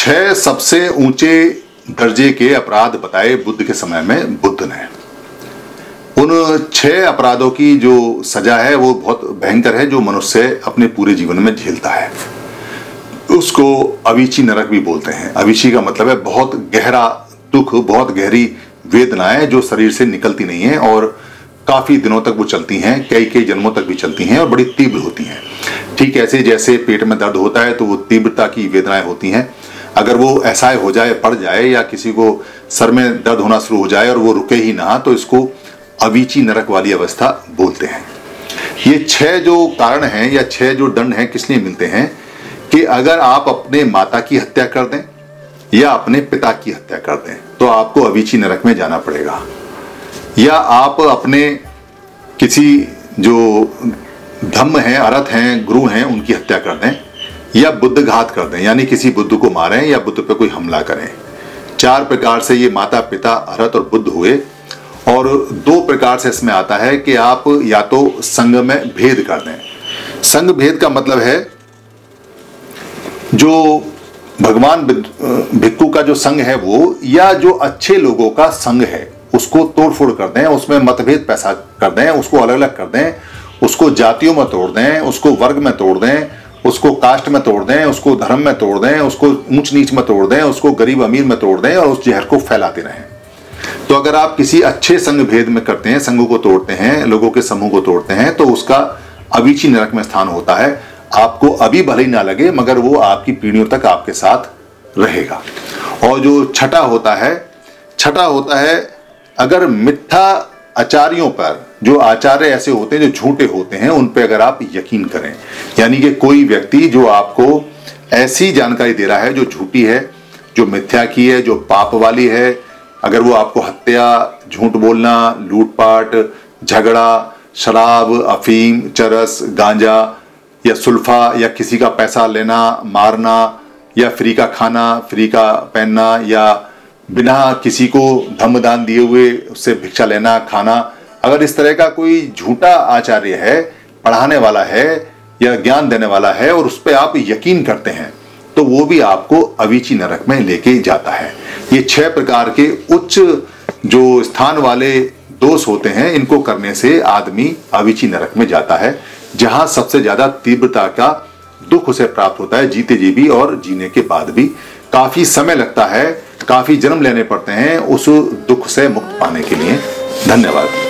छह सबसे ऊँचे दर्जे के अपराध बताए बुद्ध के समय में बुद्ध ने। उन छह अपराधों की जो सजा है, वो बहुत भयंकर है, जो मनुष्य अपने पूरे जीवन में झेलता है। उसको अविची नरक भी बोलते हैं। अविची का मतलब है बहुत गहरा दुख, बहुत गहरी वेदनाएँ जो शरीर से निकलती नहीं है और काफ़ी दिनों तक वो चलती हैं, कई कई जन्मों तक भी चलती हैं और बड़ी तीव्र होती हैं। ठीक ऐसे जैसे पेट में दर्द होता है तो वो तीव्रता की वेदनाएँ होती हैं। अगर वो ऐसा हो जाए, पड़ जाए या किसी को सर में दर्द होना शुरू हो जाए और वो रुके ही ना तो इसको अवीची नरक वाली अवस्था बोलते हैं। ये छह जो कारण हैं या छह जो दंड हैं किस लिए मिलते हैं कि अगर आप अपने माता की हत्या कर दें या अपने पिता की हत्या कर दें तो आपको अवीची नरक में जाना पड़ेगा। या आप अपने किसी जो धम्म हैं, अरथ हैं, गुरु हैं, उनकी हत्या कर दें या बुद्ध घात कर दें, यानी किसी बुद्ध को मारें या बुद्ध पे कोई हमला करें। चार प्रकार से ये माता पिता अरथ और बुद्ध हुए, और दो प्रकार से इसमें आता है कि आप या तो संघ में भेद कर दें। संघ भेद का मतलब है, जो भगवान भिक्खु का जो संघ है वो, या जो अच्छे लोगों का संघ है, उसको तोड़फोड़ कर दें, उसमें मतभेद पैसा कर दें, उसको अलग अलग कर दें, उसको जातियों में तोड़ दें, उसको वर्ग में तोड़ दें उसको कास्ट में तोड़ दें, उसको धर्म में तोड़ दें, उसको ऊंच नीच में तोड़ दें, उसको गरीब अमीर में तोड़ दें और उस जहर को फैलाते रहें। तो अगर आप किसी अच्छे संघ भेद में करते हैं संघों को तोड़ते हैं, लोगों के समूह को तोड़ते हैं तो उसका अवीची नरक में स्थान होता है। आपको अभी भले ही ना लगे, मगर वो आपकी पीढ़ियों तक आपके साथ रहेगा। और जो छठा होता है, छठा होता है, अगर मिथ्या आचार्यों पर, जो आचार्य ऐसे होते हैं, जो झूठे होते हैं, उन पर अगर आप यकीन करें, यानी कि कोई व्यक्ति जो आपको ऐसी जानकारी दे रहा है, जो झूठी है, जो मिथ्या की है, जो पाप वाली है, अगर वो आपको हत्या, झूठ बोलना, लूटपाट, झगड़ा, शराब, अफीम, चरस, गांजा, या सुल्फा, या किसी का पैसा लेना, मारना, या फ्री का खाना, फ्री का पहनना, या बिना किसी को धम दान दिए हुए उससे भिक्षा लेना, खाना, अगर इस तरह का कोई झूठा आचार्य है, पढ़ाने वाला है, या ज्ञान देने वाला है और उस पर आप यकीन करते हैं तो वो भी आपको अविची नरक में लेके जाता है। ये छह प्रकार के उच्च जो स्थान वाले दोष होते हैं, इनको करने से आदमी अविची नरक में जाता है, जहाँ सबसे ज़्यादा तीव्रता का दुख उसे प्राप्त होता है, जीते जी भी और जीने के बाद भी। काफ़ी समय लगता है काफ़ी जन्म लेने पड़ते हैं उस दुख से मुक्त पाने के लिए। धन्यवाद।